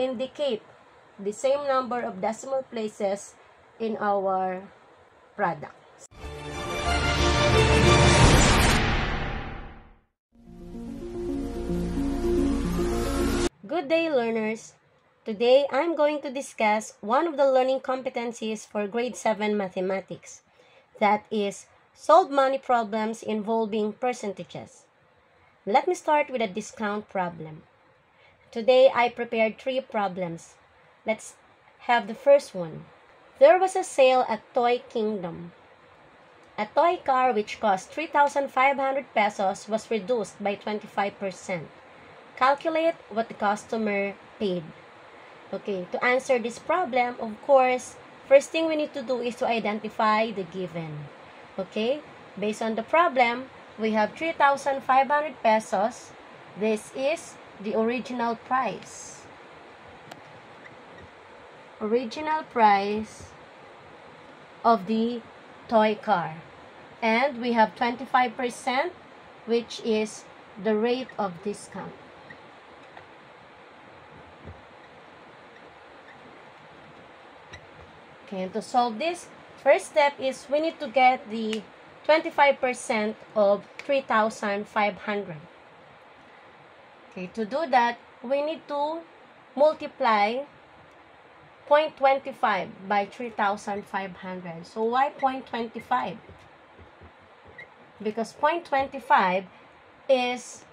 indicate the same number of decimal places in our product. Good day, learners. Today, I'm going to discuss one of the learning competencies for grade 7 mathematics. That is, solve money problems involving percentages. Let me start with a discount problem. Today, I prepared three problems. Let's have the first one. There was a sale at Toy Kingdom. A toy car which cost 3,500 pesos was reduced by 25%. Calculate what the customer paid. Okay, to answer this problem, of course, first thing we need to do is to identify the given. Okay, based on the problem, we have 3,500 pesos. This is the original price. Original price of the toy car. And we have 25%, which is the rate of discount. Okay, and to solve this, first step is we need to get the 25% of 3,500. Okay, to do that, we need to multiply 0.25 by 3,500. So, why 0.25? Because 0.25 is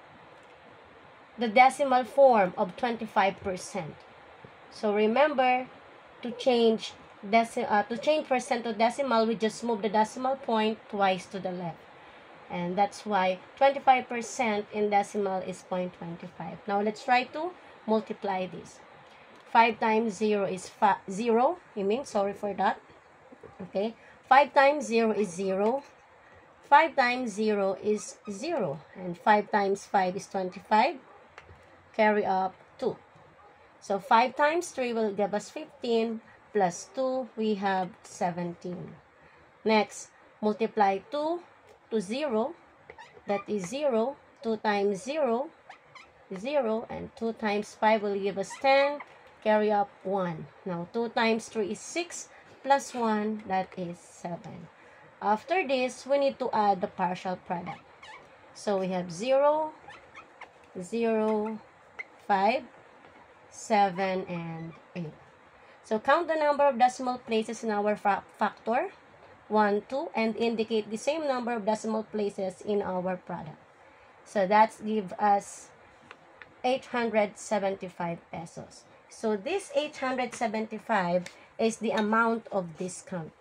the decimal form of 25%. So, remember to change deci uh, to change percent to decimal, we just move the decimal point twice to the left. And that's why 25% in decimal is 0.25. Now, let's try to multiply this. 5 times 0 is 0. You mean, sorry for that. Okay. 5 times 0 is 0. 5 times 0 is 0. And 5 times 5 is 25. Carry up 2. So, 5 times 3 will give us 15 plus 2, we have 17. Next, multiply 2 to 0. That is 0. 2 times 0, 0. And 2 times 5 will give us 10. Carry up 1. Now, 2 times 3 is 6. Plus 1, that is 7. After this, we need to add the partial product. So, we have 0, 0, 5, 7, and 8. So, count the number of decimal places in our fa factor, 1, 2, and indicate the same number of decimal places in our product. So, that gives us 875 pesos. So, this 875 is the amount of discount.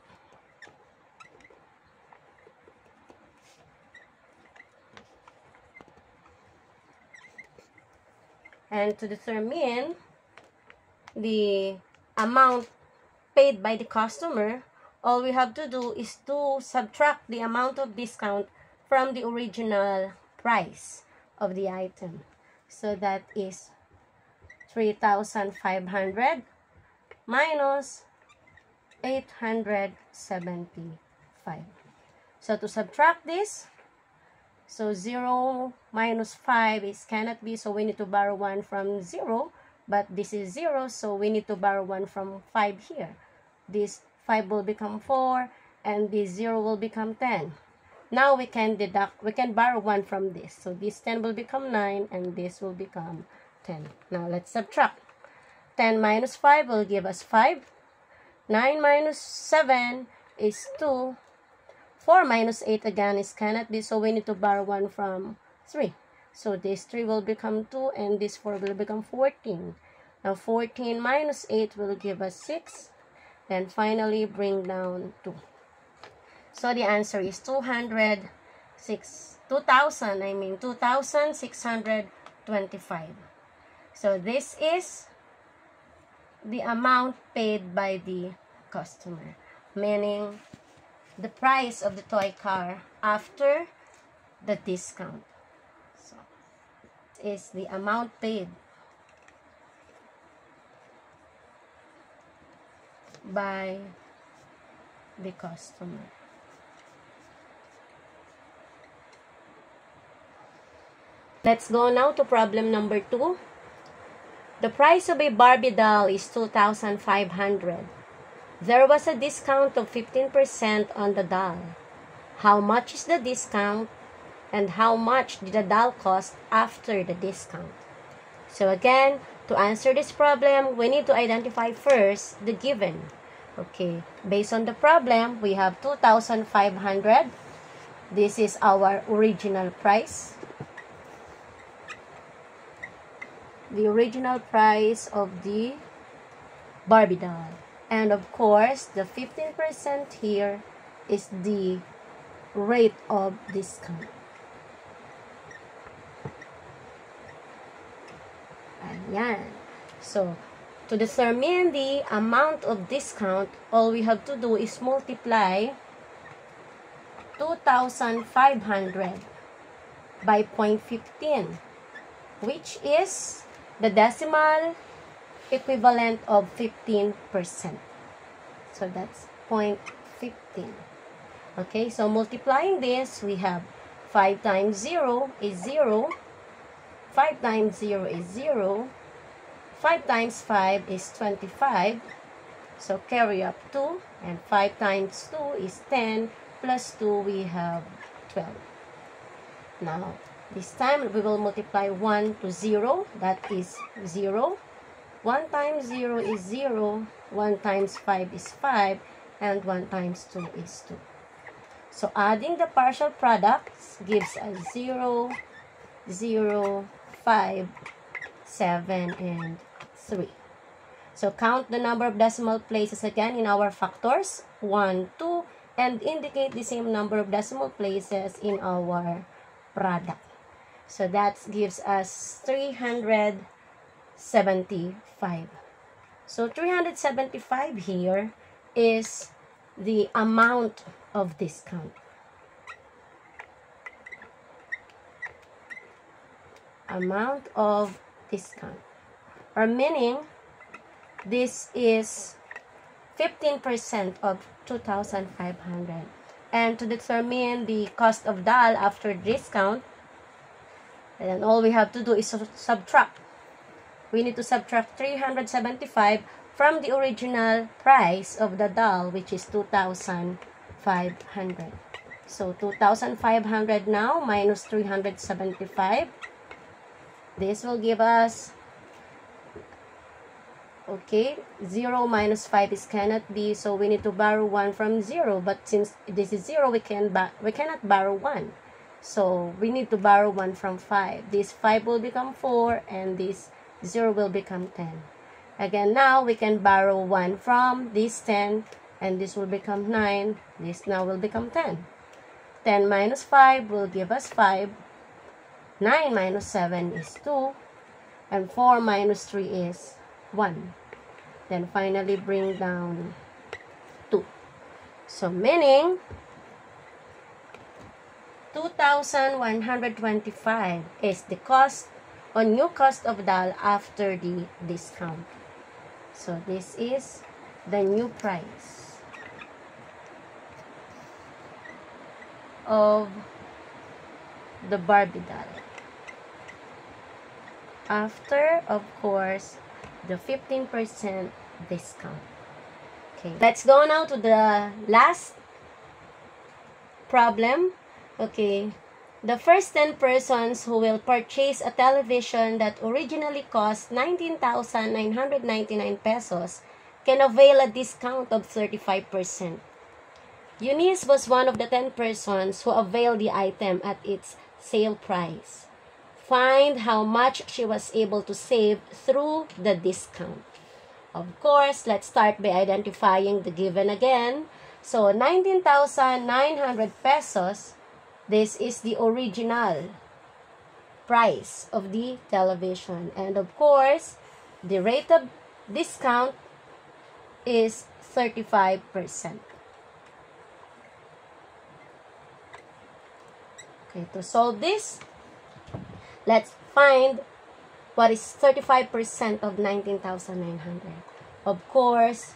And to determine the amount paid by the customer, all we have to do is to subtract the amount of discount from the original price of the item. So that is 3,500 minus 875. So to subtract this, so 0 minus 5 is cannot be, so we need to borrow 1 from 0 but this is 0 so we need to borrow 1 from 5 here this 5 will become 4 and this 0 will become 10 now we can deduct we can borrow 1 from this. So this 10 will become 9 and this will become 10 now let's subtract. 10 minus 5 will give us 5 9 minus 7 is 2 4 minus 8 again is cannot be so we need to borrow 1 from 3 so this 3 will become 2 and this 4 will become 14. Now 14 minus 8 will give us 6. Then finally bring down 2. So the answer is 206. 2,000, I mean 2,625. So this is the amount paid by the customer. Meaning the price of the toy car after the discount So is the amount paid by the customer. Let's go now to problem number two. The price of a Barbie doll is 2,500. There was a discount of 15% on the doll. How much is the discount? And how much did the doll cost after the discount? So again, to answer this problem, we need to identify first the given. Okay, based on the problem, we have 2,500. This is our original price. The original price of the Barbie doll. And of course, the 15% here is the rate of discount. Ayan. So, to determine the amount of discount, all we have to do is multiply 2,500 by 0.15, which is the decimal equivalent of 15%. So that's 0.15. Okay, so multiplying this, we have 5 times 0 is 0. 5 times 0 is 0. 5 times 5 is 25. So carry up 2. And 5 times 2 is 10. Plus 2, we have 12. Now, this time we will multiply 1 to 0. That is 0. 1 times 0 is 0. 1 times 5 is 5. And 1 times 2 is 2. So adding the partial products gives us 0, 0, 5, 7, and 3. So count the number of decimal places again in our factors, 1, 2, and indicate the same number of decimal places in our product. So that gives us 375. So 375 here is the amount of discount. Amount of discount. Or meaning, this is 15% of 2,500. And to determine the cost of doll after discount, then all we have to do is subtract. We need to subtract 375 from the original price of the doll, which is 2,500. So, 2,500 now minus 375. This will give us, okay, 0 minus 5 is cannot be, so we need to borrow 1 from 0. But since this is 0, we, can we cannot borrow 1. So, we need to borrow 1 from 5. This 5 will become 4, and this 0 will become 10. Again, now we can borrow 1 from this 10 and this will become 9. This now will become 10. 10 minus 5 will give us 5. 9 minus 7 is 2. And 4 minus 3 is 1. Then finally bring down 2. So meaning 2,125 is the cost or new cost of doll after the discount. So this is the new price of the Barbie doll. After, of course, the 15% discount. Okay, let's go now to the last problem. Okay, the first 10 persons who will purchase a television that originally cost 19,999 pesos can avail a discount of 35%. Eunice was one of the 10 persons who availed the item at its sale price. Find how much she was able to save through the discount. Of course, let's start by identifying the given again. So, 19,900 pesos this is the original price of the television. And of course, the rate of discount is 35%. Okay, to solve this, let's find what is 35% of 19,900. Of course,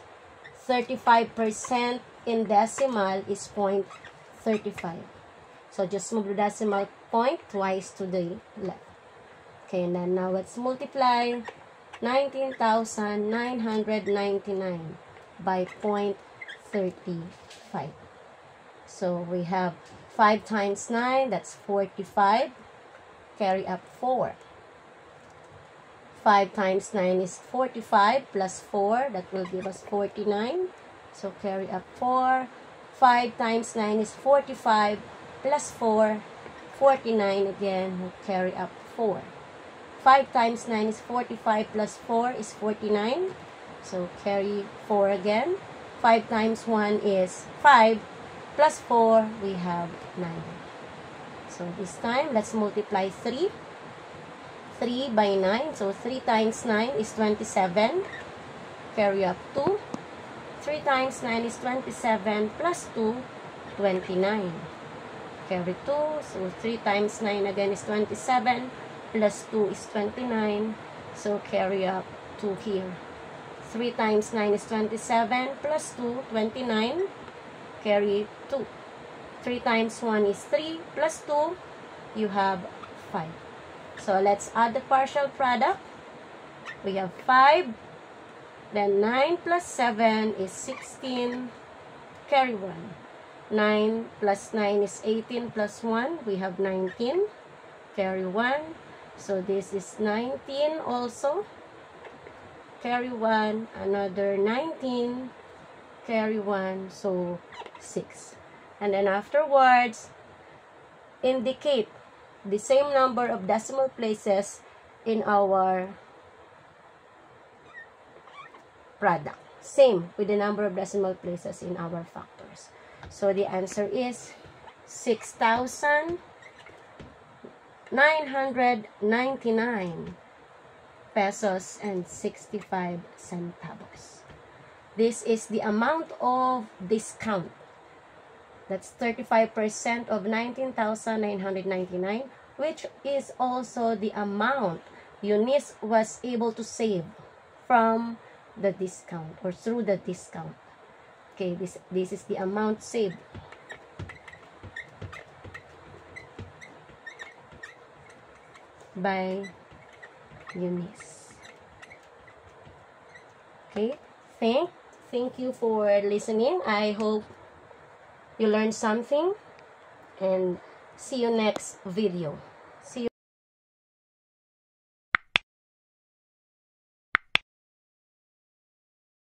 35% in decimal is 0.35. So just move the decimal point twice to the left. Okay, and then now let's multiply 19,999 by 0.35. So we have 5 times 9, that's 45. Carry up 4. 5 times 9 is 45 plus 4, that will give us 49. So carry up 4. 5 times 9 is 45 plus 4, 49 again, will carry up 4. 5 times 9 is 45 plus 4 is 49. So carry 4 again. 5 times 1 is 5 plus 4, we have 9. So this time, let's multiply 3. 3 by 9. So 3 times 9 is 27. Carry up 2. 3 times 9 is 27 plus 2, 29. Carry 2. So 3 times 9 again is 27 plus 2 is 29. So carry up 2 here. 3 times 9 is 27 plus 2, 29. Carry 2. 3 times 1 is 3 plus 2, you have 5. So let's add the partial product. We have 5 then 9 plus 7 is 16. Carry 1. 9 plus 9 is 18 plus 1. We have 19. Carry 1. So this is 19 also. Carry 1. Another 19. Carry 1. So 6. And then afterwards, indicate the same number of decimal places in our product. Same with the number of decimal places in our factors. So the answer is 6,999 pesos and 65 centavos. This is the amount of discount. That's 35% of 19,999, which is also the amount Eunice was able to save from the discount or through the discount. Okay, this, this is the amount saved. by Eunice. Okay, thank, thank you for listening. I hope you learned something and see you next video.